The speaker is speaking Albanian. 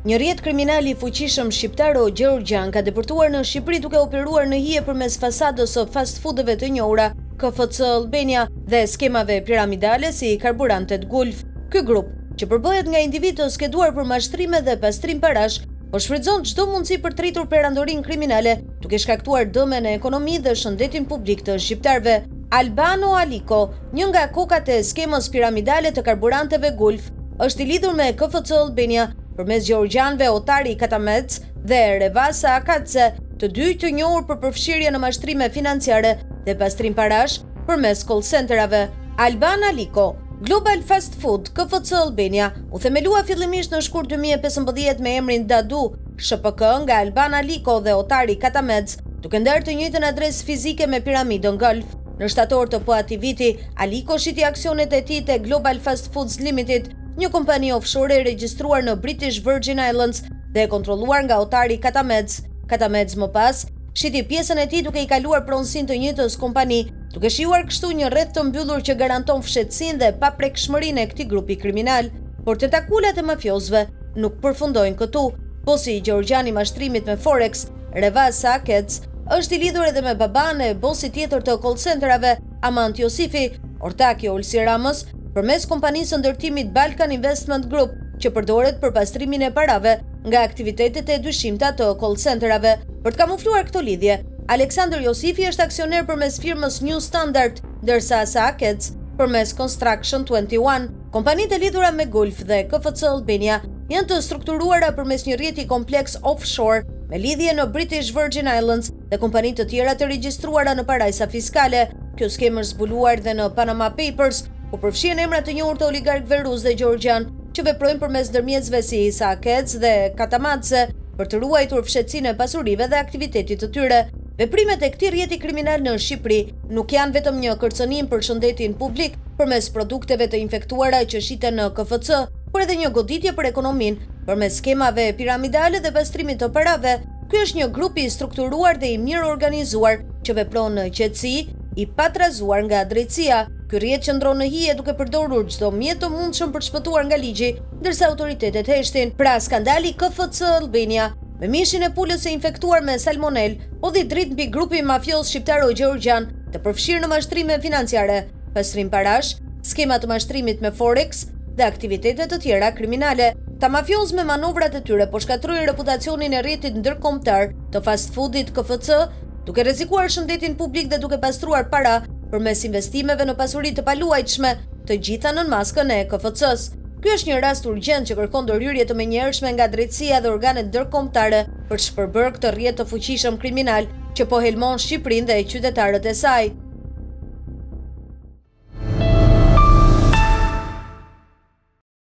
Një rrjet kriminal i fuqishëm shqiptaro-gjeorgjian ka depërtuar në Shqipëri duke operuar në hije përmes fasadës së fast foodeve të njohura KFC Albania dhe skemave piramidale si karburantet Gulf. Ky grup, që përbëhet nga individë të skeduar për mashtrime dhe pastrim parash, po shfrytëzon çdo mundësi për të rritur perandorinë kriminale, duke shkaktuar dëme në ekonomi dhe shëndetin publik të shqiptarëve. Albano Aliko, Një nga kokat e skemës piramidale të karburanteve Gulf është i lidhur me KFC Albania përmes gjeorgjianëve Otari Katamec dhe Revaz Sakec, të dy të njohur për përfshirje në mashtrime financiare dhe pastrim parash përmes call center-ave. Alban Aliko, Global Fast Food, KFC Albania, u themelua fillimisht në shkurt dy mijë e pesëmbëdhjetë me emrin Dadu, SHPK, nga Alban Aliko dhe Otari Katamec, duke ndarë të njëjtën adresë fizike me piramidën Gulf. Në shtator të po atij viti, Aliko shiti aksionet e tij te Global Fast Foods Limited, një kompani offshore e regjistruar në British Virgin Islands dhe e kontrolluar nga Otari Katamedz. Katamedz më pas, shiti pjesën e tij duke i kaluar pronësinë të njëjtës kompani, duke krijuar kështu një rreth të mbyllur që garanton fshehtësinë dhe paprekshmërinë e këtij grupi kriminal. Por tentakulat e mafiozëve nuk përfundojnë këtu. Bosi gjeorgjian i mashtrimit me Forex, Revaz Sakec, është i lidhur edhe me babanë e bosit tjetër të call centerave, Amant Josifi, ortak i Olsi Ramës, përmes kompanisë së ndërtimit Balkan Investment Group, që përdoret për pastrimin e parave nga aktivitetet e dyshimta të call centerave. Për të kamufluar këto lidhje, Aleksandër Josifi është aksioner përmes firmës New Standard, ndërsa Sakec, përmes Construction Twenty One. Kompanitë e lidhura me Gulf dhe KFC Albania janë të strukturuara përmes një rrjeti kompleks offshore me lidhje në British Virgin Islands dhe kompani të tjera të regjistruara në parajsa fiskale. Kjo skemë është zbuluar dhe në Panama Papers, ku përfshihen emra të njohur të oligarkëve rusë dhe gjeorgjianë që veprojnë përmes ndërmjetësve si Isaakadze dhe Katamadze për të ruajtur fshehtësinë e pasurive dhe aktivitetit të tyre. Veprimet e këtij rrjeti kriminal në Shqipëri nuk janë vetëm një kërcënim për shëndetin publik përmes produkteve të infektuara që shiten në KFC, por edhe një goditje për ekonominë përmes skemave piramidale dhe pastrimit të parave. Ky është një grup i strukturuar dhe i mirëorganizuar që vepron në qetësi, i patrazuar nga drejtësia. Ky rrjet qëndron në hije duke përdorur çdo mjet të mundshëm për të shpëtuar nga ligji, ndërsa autoritetet heshtin. Pra, skandali KFC Albania Me mishin e pulës së infektuar me salmonelë, hodhi dritë mbi grupin mafioz shqiptaro-gjeorgjian, të përfshirë në mashtrime financiare, pastrim parash, skema të mashtrimit me forex dhe aktivitete të tjera kriminale. Këta mafiozë me manovrat e tyre po shkatërrojnë reputacionin e rrjetit ndërkombëtar të fast food-it KFC, duke rrezikuar shëndetin publik dhe duke pastruar para përmes investimeve në pasuri të paluajtshme. Të gjitha nën maskën e KFC-së. Ky është një rast urgjent që kërkon ndërhyrje të menjëhershme nga drejtësia dhe organet ndërkombëtare për të shpërbërë këtë rrjet të fuqishëm kriminal që po helmon Shqipërinë dhe qytetarët e saj.